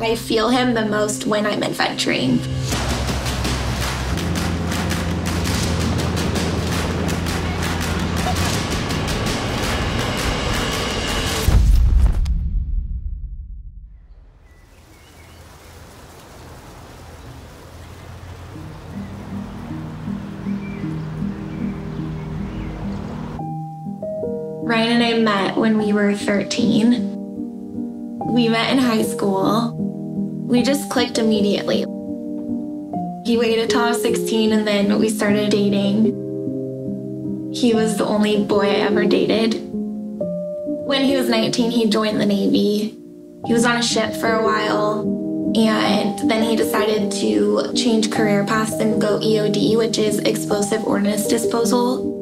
I feel him the most when I'm adventuring. Ryan and I met when we were 13. We met in high school. We just clicked immediately. He waited till I was 16 and then we started dating. He was the only boy I ever dated. When he was 19, he joined the Navy. He was on a ship for a while and then he decided to change career paths and go EOD, which is explosive ordnance disposal.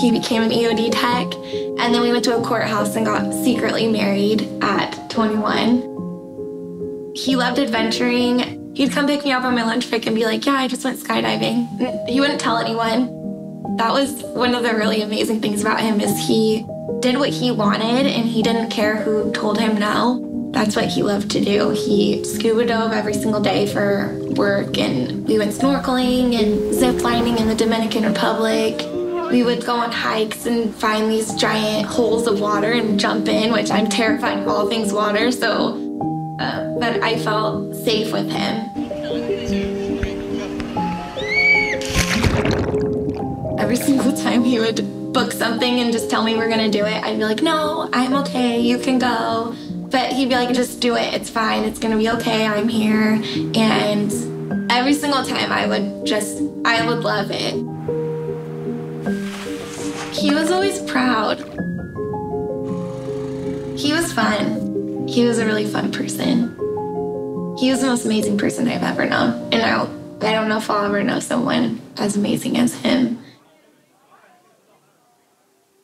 He became an EOD tech, and then we went to a courthouse and got secretly married at 21. He loved adventuring. He'd come pick me up on my lunch break and be like, Yeah, I just went skydiving. He wouldn't tell anyone. That was one of the really amazing things about him is he did what he wanted and he didn't care who told him no. That's what he loved to do. He scuba dove every single day for work and we went snorkeling and zip lining in the Dominican Republic. We would go on hikes and find these giant holes of water and jump in, which I'm terrified of all things water. So, but I felt safe with him. Every single time he would book something and just tell me we're gonna do it, I'd be like, no, I'm okay, you can go. But he'd be like, just do it, it's fine, it's gonna be okay, I'm here. And every single time I would just, I would love it. He was always proud. He was fun. He was a really fun person. He was the most amazing person I've ever known. And I, I don't know if I'll ever know someone as amazing as him.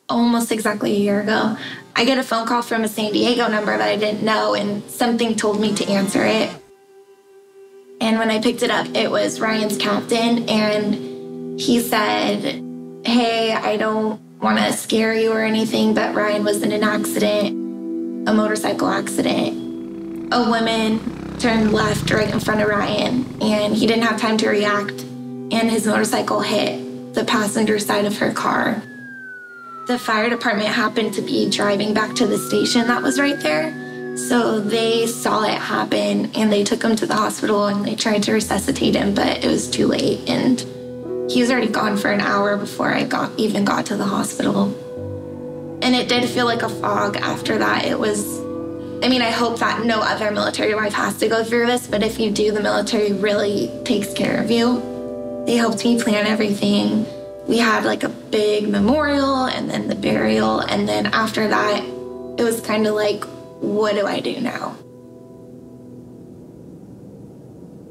Almost exactly a year ago, I get a phone call from a San Diego number that I didn't know, and something told me to answer it. And when I picked it up, it was Ryan's captain, and he said, Hey, I don't want to scare you or anything, but Ryan was in an accident, a motorcycle accident. A woman turned left right in front of Ryan, and he didn't have time to react, and his motorcycle hit the passenger side of her car. The fire department happened to be driving back to the station that was right there. So they saw it happen and they took him to the hospital and they tried to resuscitate him, but it was too late. And he was already gone for an hour before I got even got to the hospital. And it did feel like a fog after that. It was, I mean, I hope that no other military wife has to go through this, but if you do, the military really takes care of you. They helped me plan everything. We had like a big memorial and then the burial. And then after that, it was kind of like, what do I do now?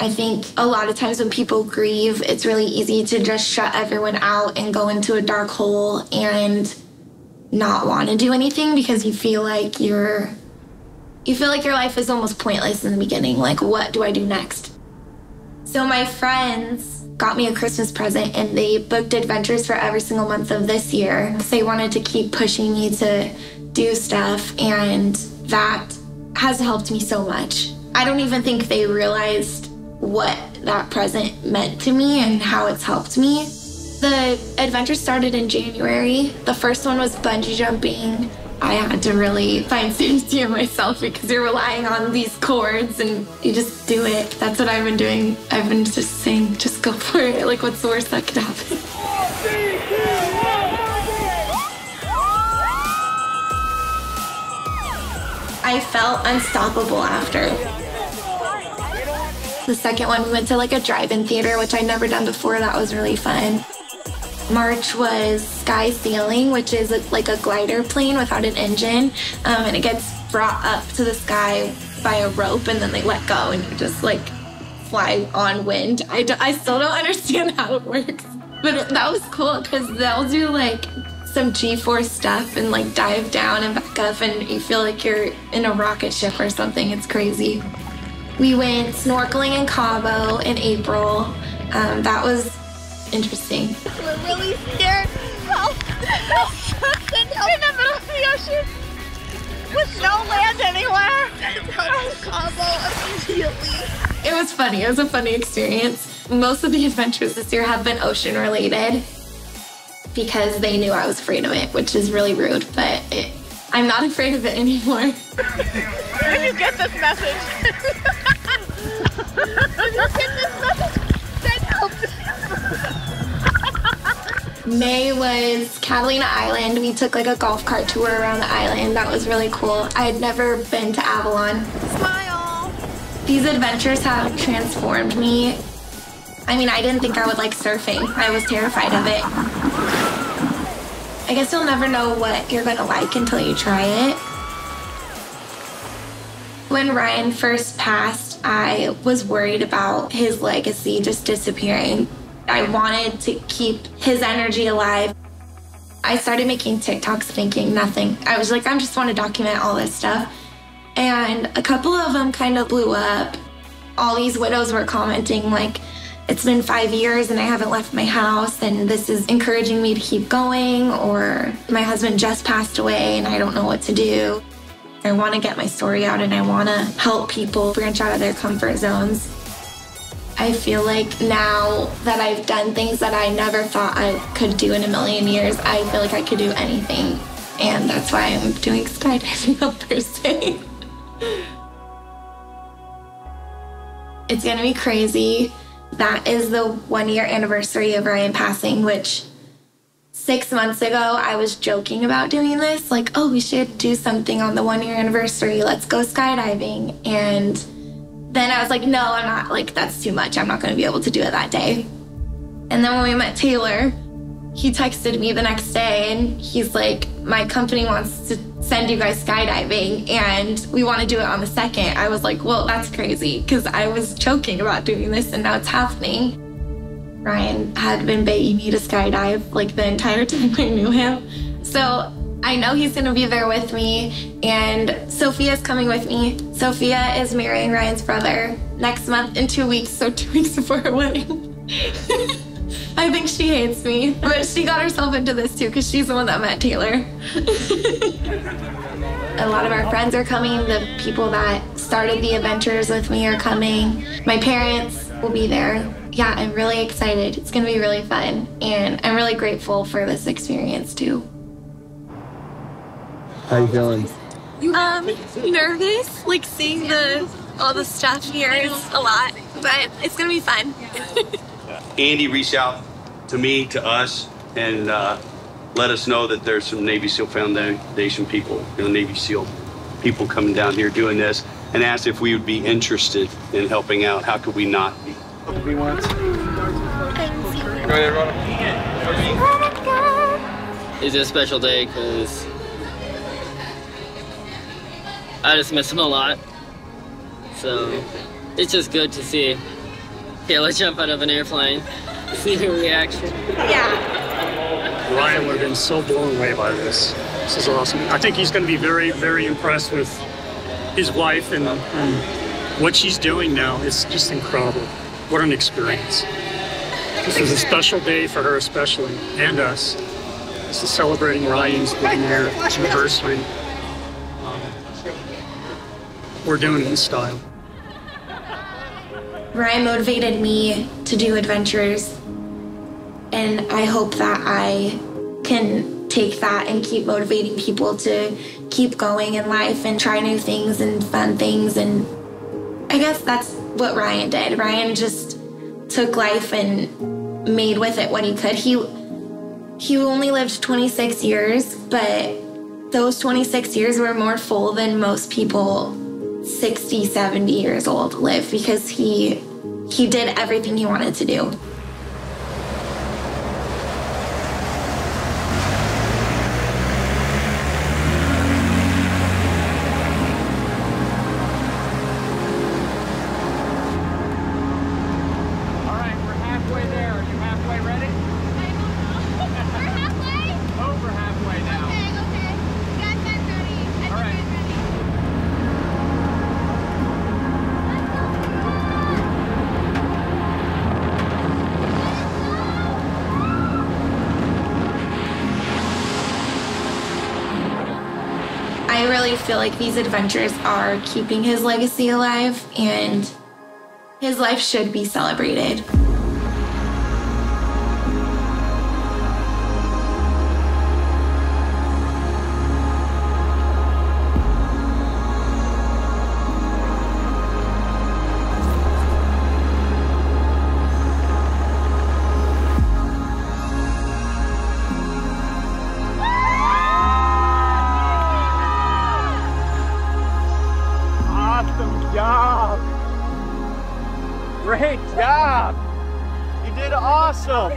I think a lot of times when people grieve, it's really easy to just shut everyone out and go into a dark hole and not want to do anything because you feel like you're you feel like your life is almost pointless in the beginning. Like what do I do next? So my friends got me a Christmas present and they booked adventures for every single month of this year. They wanted to keep pushing me to do stuff and that has helped me so much. I don't even think they realized what that present meant to me and how it's helped me. The adventure started in January. The first one was bungee jumping. I had to really find safety in myself because you're relying on these cords and you just do it. That's what I've been doing. I've been just saying, just go for it. Like, what's the worst that could happen? I felt unstoppable after. The second one, we went to like a drive-in theater, which I'd never done before. That was really fun. March was sky sailing, which is like a glider plane without an engine, um, and it gets brought up to the sky by a rope, and then they let go, and you just like fly on wind. I, do, I still don't understand how it works, but that was cool because they'll do like some G-force stuff and like dive down and back up, and you feel like you're in a rocket ship or something. It's crazy. We went snorkeling in Cabo in April. Um, that was interesting. We're really scared. Help! Help! in the middle of the ocean with no land anywhere. combo immediately. It was funny. It was a funny experience. Most of the adventures this year have been ocean related because they knew I was afraid of it, which is really rude, but it, I'm not afraid of it anymore. Where did you get this message? Did you get this message? May was Catalina Island. We took like a golf cart tour around the island. That was really cool. I had never been to Avalon. Smile. These adventures have transformed me. I mean, I didn't think I would like surfing. I was terrified of it. I guess you'll never know what you're gonna like until you try it. When Ryan first passed, I was worried about his legacy just disappearing. I wanted to keep his energy alive. I started making TikToks thinking nothing. I was like, I just want to document all this stuff. And a couple of them kind of blew up. All these widows were commenting, like, it's been five years and I haven't left my house, and this is encouraging me to keep going, or my husband just passed away and I don't know what to do. I want to get my story out and I want to help people branch out of their comfort zones. I feel like now that I've done things that I never thought I could do in a million years, I feel like I could do anything. And that's why I'm doing skydiving on Thursday. it's gonna be crazy. That is the one year anniversary of Ryan passing, which six months ago I was joking about doing this. Like, oh, we should do something on the one year anniversary. Let's go skydiving. And then I was like, no, I'm not, like, that's too much. I'm not gonna be able to do it that day. And then when we met Taylor, he texted me the next day and he's like, my company wants to send you guys skydiving and we want to do it on the second. I was like, well, that's crazy because I was joking about doing this and now it's happening. Ryan had been begging me to skydive like the entire time I knew him. So I know he's to be there with me and Sophia's coming with me. Sophia is marrying Ryan's brother next month in two weeks, so two weeks before her wedding. I think she hates me, but she got herself into this too because she's the one that met Taylor. a lot of our friends are coming. The people that started the adventures with me are coming. My parents will be there. Yeah, I'm really excited. It's going to be really fun. And I'm really grateful for this experience too. How you feeling? Um, nervous. Like seeing the all the stuff here is a lot, but it's going to be fun. Andy reached out to me, to us, and uh, let us know that there's some Navy SEAL Foundation people, you know, Navy SEAL people coming down here doing this, and asked if we would be interested in helping out. How could we not be? We want. It's a special day because I just miss him a lot. So it's just good to see Kayla jump out of an airplane, see her reaction. Yeah. Ryan would have been so blown away by this. This is awesome. I think he's going to be very, very impressed with his wife and, and what she's doing now. It's just incredible. What an experience. This is a special day for her, especially, and us. This is celebrating Ryan's one year anniversary. We're doing it in style. Ryan motivated me to do adventures, and I hope that I can take that and keep motivating people to keep going in life and try new things and fun things. And I guess that's what Ryan did. Ryan just took life and made with it what he could. He he only lived 26 years, but those 26 years were more full than most people 60, 70 years old live because he he did everything he wanted to do. Really feel like these adventures are keeping his legacy alive and his life should be celebrated. Great job. You did awesome.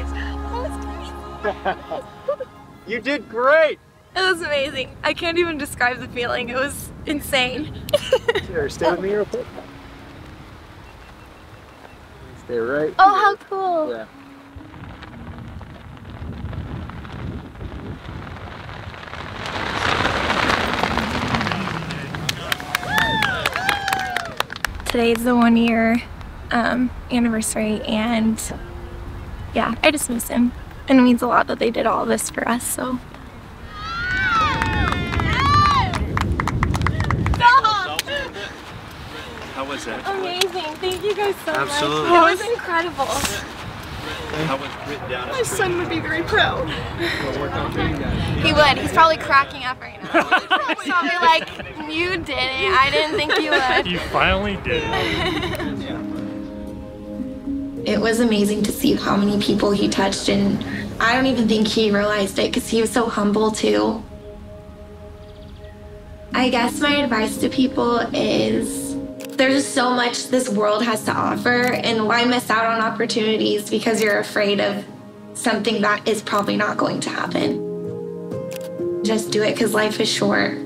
you did great. It was amazing. I can't even describe the feeling. It was insane. Here, stay with me real quick. Stay right. Oh, how cool. Yeah. Today's the one year um, anniversary, and yeah, I just miss him. And it means a lot that they did all this for us, so. How was that? Amazing. Thank you guys so Absolutely. much. It was incredible. How was written down? My son would be very proud. He would. He's probably cracking up right now. He's probably like, you did it. I didn't think you would. You finally did it. It was amazing to see how many people he touched, and I don't even think he realized it because he was so humble too. I guess my advice to people is there's so much this world has to offer, and why miss out on opportunities because you're afraid of something that is probably not going to happen? Just do it because life is short.